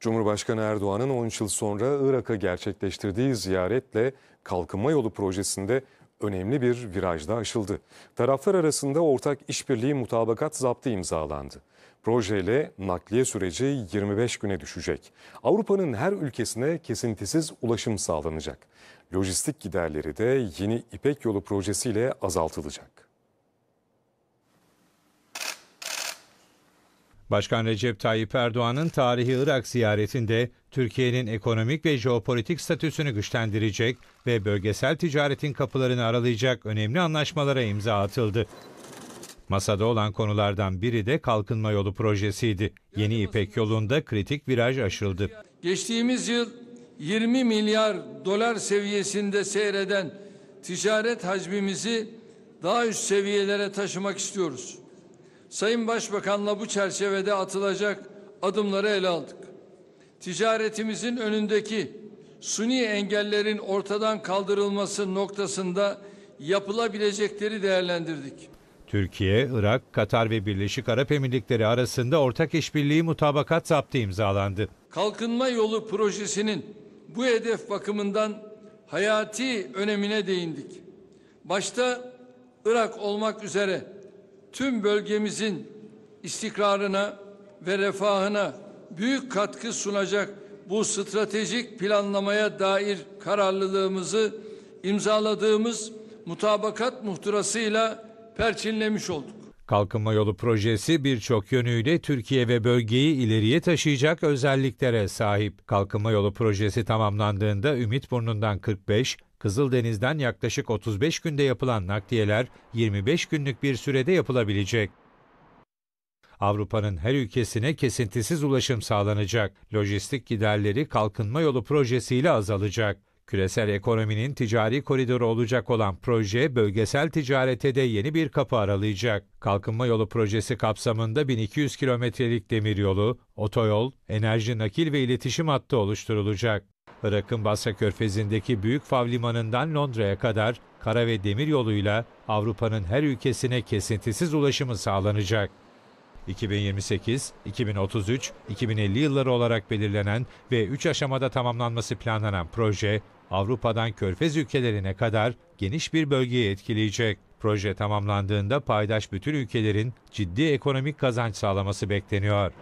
Cumhurbaşkanı Erdoğan'ın 13 yıl sonra Irak'a gerçekleştirdiği ziyaretle kalkınma yolu projesinde önemli bir virajda aşıldı. Taraflar arasında ortak işbirliği mutabakat zaptı imzalandı. Projeyle nakliye süreci 25 güne düşecek. Avrupa'nın her ülkesine kesintisiz ulaşım sağlanacak. Lojistik giderleri de yeni İpek Yolu projesiyle azaltılacak. Başkan Recep Tayyip Erdoğan'ın tarihi Irak ziyaretinde Türkiye'nin ekonomik ve jeopolitik statüsünü güçlendirecek ve bölgesel ticaretin kapılarını aralayacak önemli anlaşmalara imza atıldı. Masada olan konulardan biri de kalkınma yolu projesiydi. Yeni İpek yolunda kritik viraj aşıldı. Geçtiğimiz yıl 20 milyar dolar seviyesinde seyreden ticaret hacmimizi daha üst seviyelere taşımak istiyoruz. Sayın Başbakan'la bu çerçevede atılacak adımları ele aldık. Ticaretimizin önündeki suni engellerin ortadan kaldırılması noktasında yapılabilecekleri değerlendirdik. Türkiye, Irak, Katar ve Birleşik Arap Emirlikleri arasında ortak işbirliği mutabakat zaptı imzalandı. Kalkınma yolu projesinin bu hedef bakımından hayati önemine değindik. Başta Irak olmak üzere tüm bölgemizin istikrarına ve refahına büyük katkı sunacak bu stratejik planlamaya dair kararlılığımızı imzaladığımız mutabakat muhtırasıyla perçinlemiş olduk. Kalkınma yolu projesi birçok yönüyle Türkiye ve bölgeyi ileriye taşıyacak özelliklere sahip. Kalkınma yolu projesi tamamlandığında Ümitburnu'ndan 45, Kızıldeniz'den yaklaşık 35 günde yapılan nakliyeler 25 günlük bir sürede yapılabilecek. Avrupa'nın her ülkesine kesintisiz ulaşım sağlanacak. Lojistik giderleri kalkınma yolu projesiyle azalacak. Küresel ekonominin ticari koridoru olacak olan proje bölgesel ticarete de yeni bir kapı aralayacak. Kalkınma yolu projesi kapsamında 1200 kilometrelik demiryolu, otoyol, enerji nakil ve iletişim hattı oluşturulacak. Irak'ın Basra Körfezi'ndeki Büyük Fav Limanı'ndan Londra'ya kadar kara ve demir yoluyla Avrupa'nın her ülkesine kesintisiz ulaşımı sağlanacak. 2028, 2033, 2050 yılları olarak belirlenen ve 3 aşamada tamamlanması planlanan proje, Avrupa'dan Körfez ülkelerine kadar geniş bir bölgeyi etkileyecek. Proje tamamlandığında paydaş bütün ülkelerin ciddi ekonomik kazanç sağlaması bekleniyor.